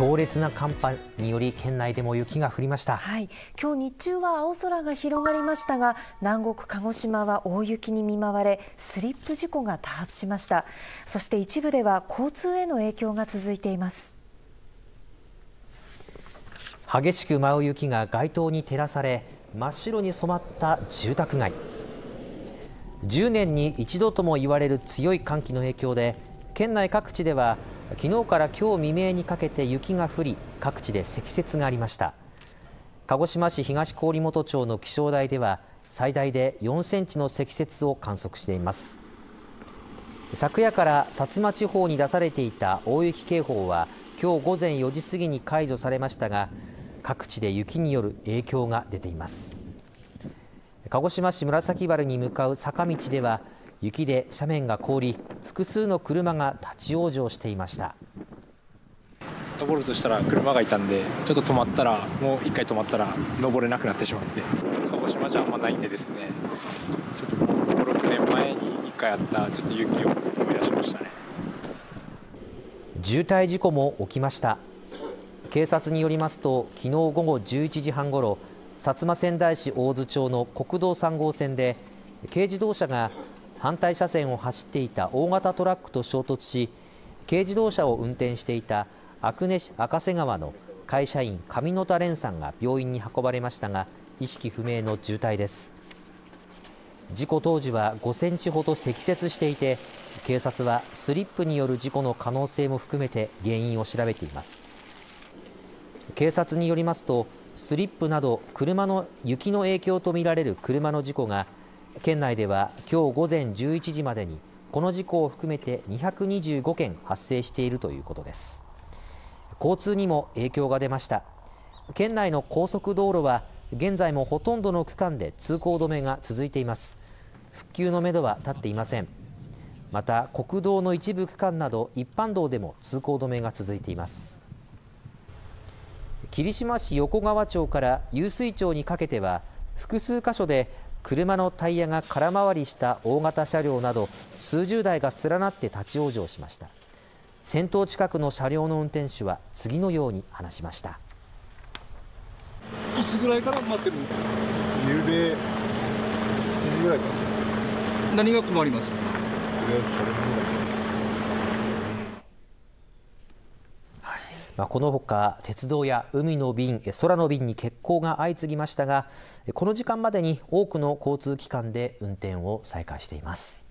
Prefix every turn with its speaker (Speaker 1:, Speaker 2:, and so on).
Speaker 1: 強烈な寒波により県内でも雪が降りました、
Speaker 2: はい、今日日中は青空が広がりましたが南国鹿児島は大雪に見舞われスリップ事故が多発しました。そして一部では交通への影響が続いています。
Speaker 1: 激しく舞う雪が街灯に照らされ真っ白に染まった住宅街。10年に一度とも言われる強い寒気の影響で県内各地では昨日から今日未明にかけて雪が降り各地で積雪がありました。鹿児島市東郡本町の気象台では最大で4センチの積雪を観測しています。昨夜から薩摩地方に出されていた大雪警報は今日午前4時過ぎに解除されましたが各地で雪による影響が出ています。鹿児島市紫原に向かう坂道では雪で斜面が凍り複数の車が立ち往生していました。
Speaker 3: 登るとしたら車がいたんでちょっと止まったらもう1回止まったら登れなくなってしまって鹿児島じゃあんまないんでですね。ちょっと56年前に1回あったちょっと雪を思い出しましたね。
Speaker 1: 渋滞事故も起きました。警察によりますと昨日午後11時半ごろ薩摩川内市大津町の国道3号線で軽自動車が反対車線を走っていた大型トラックと衝突し軽自動車を運転していた阿久根市赤瀬川の会社員上野田蓮さんが病院に運ばれましたが意識不明の重体です。事故当時は5センチほど積雪していて警察はスリップによる事故の可能性も含めて原因を調べています。警察によりますとスリップなど車の雪の影響とみられる車の事故が県内では今日午前11時までにこの事故を含めて225件発生しているということです。交通にも影響が出ました。県内の高速道路は現在もほとんどの区間で通行止めが続いています。復旧のめどは立っていません。また国道の一部区間など一般道でも通行止めが続いています。霧島市横川町から湧水町にかけては複数箇所で車のタイヤが空回りした大型車両など数十台が連なって立ち往生しました。先頭近くの車両の運転手は次のように話しました。
Speaker 4: いつぐらいから待ってる
Speaker 5: 夕べ7時ぐらいか
Speaker 4: 何が困ります？
Speaker 1: まあ、このほか鉄道や海の便、空の便に欠航が相次ぎましたがこの時間までに多くの交通機関で運転を再開しています。